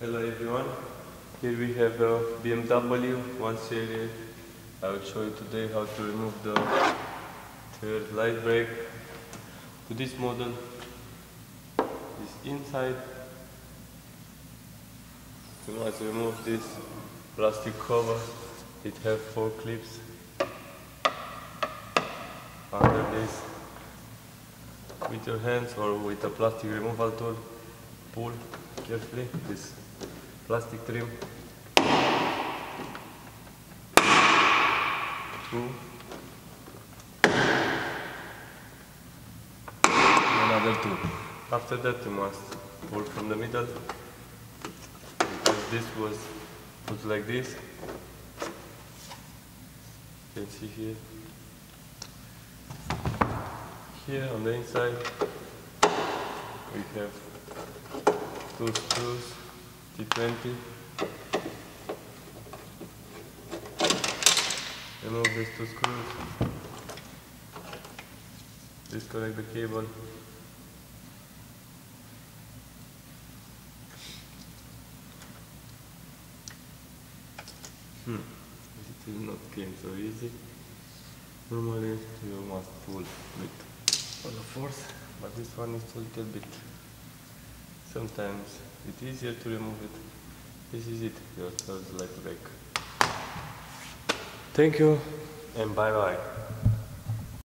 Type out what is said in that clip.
Hello everyone. Here we have a BMW 1 Series. I will show you today how to remove the third light brake. To this model is inside. You must remove this plastic cover. It has four clips under this with your hands or with a plastic removal tool pull carefully this plastic trim. Two. Another two. After that you must pull from the middle. Because this was put like this. You can see here. Here on the inside. We have two screws T20 remove these two screws. Disconnect the cable. Hmm. It will not came so easy. Normally you must pull with all the force but this one is a little bit sometimes it's easier to remove it. This is it. Your third light brake thank you. And bye bye